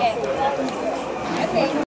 Okay. Okay.